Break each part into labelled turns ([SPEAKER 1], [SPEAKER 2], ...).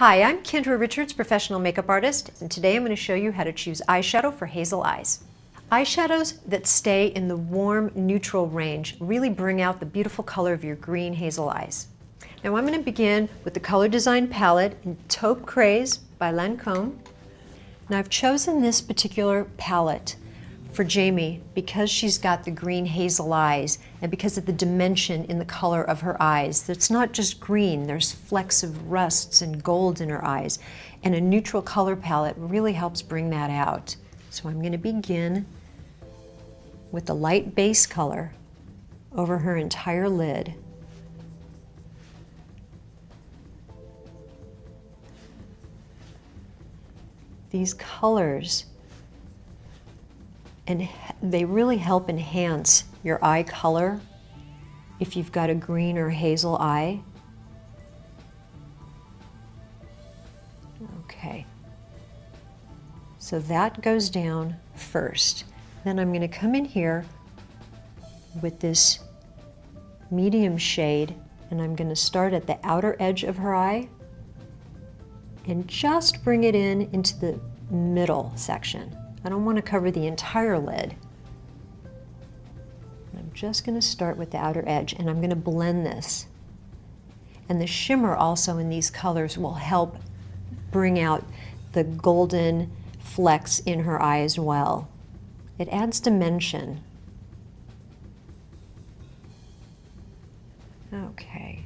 [SPEAKER 1] Hi, I'm Kendra Richards, professional makeup artist, and today I'm going to show you how to choose eyeshadow for hazel eyes. Eyeshadows that stay in the warm, neutral range really bring out the beautiful color of your green hazel eyes. Now I'm going to begin with the Color Design palette in Taupe Craze by Lancome. Now I've chosen this particular palette for Jamie because she's got the green hazel eyes and because of the dimension in the color of her eyes. It's not just green, there's flecks of rusts and gold in her eyes. And a neutral color palette really helps bring that out. So I'm going to begin with the light base color over her entire lid. These colors and they really help enhance your eye color if you've got a green or hazel eye. Okay, so that goes down first. Then I'm going to come in here with this medium shade and I'm going to start at the outer edge of her eye and just bring it in into the middle section. I don't want to cover the entire lid. I'm just going to start with the outer edge and I'm going to blend this. And the shimmer also in these colors will help bring out the golden flecks in her eye as well. It adds dimension. Okay.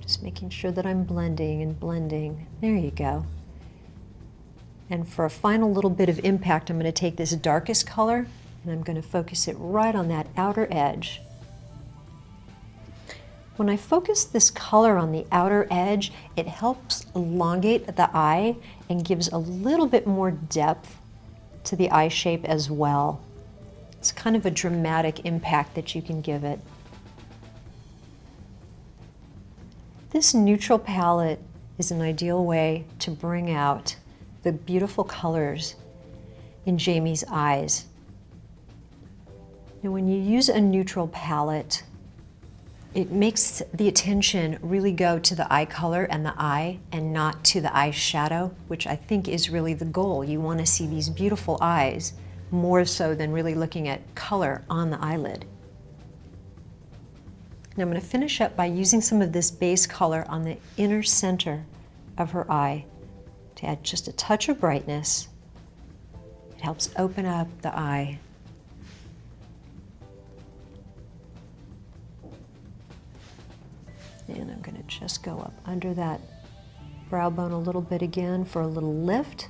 [SPEAKER 1] Just making sure that I'm blending and blending. There you go. And for a final little bit of impact, I'm going to take this darkest color and I'm going to focus it right on that outer edge. When I focus this color on the outer edge, it helps elongate the eye and gives a little bit more depth to the eye shape as well. It's kind of a dramatic impact that you can give it. This neutral palette is an ideal way to bring out the beautiful colors in Jamie's eyes. Now when you use a neutral palette, it makes the attention really go to the eye color and the eye and not to the eye shadow, which I think is really the goal. You want to see these beautiful eyes more so than really looking at color on the eyelid. Now I'm going to finish up by using some of this base color on the inner center of her eye add just a touch of brightness. It helps open up the eye. And I'm going to just go up under that brow bone a little bit again for a little lift.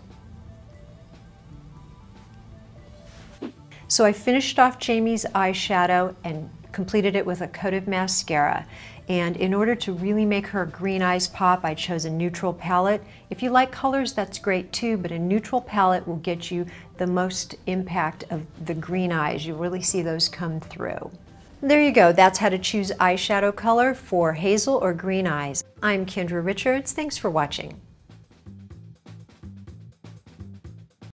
[SPEAKER 1] So I finished off Jamie's eyeshadow and completed it with a coat of mascara. And in order to really make her green eyes pop, I chose a neutral palette. If you like colors, that's great too, but a neutral palette will get you the most impact of the green eyes. You really see those come through. There you go. That's how to choose eyeshadow color for hazel or green eyes. I'm Kendra Richards. Thanks for watching.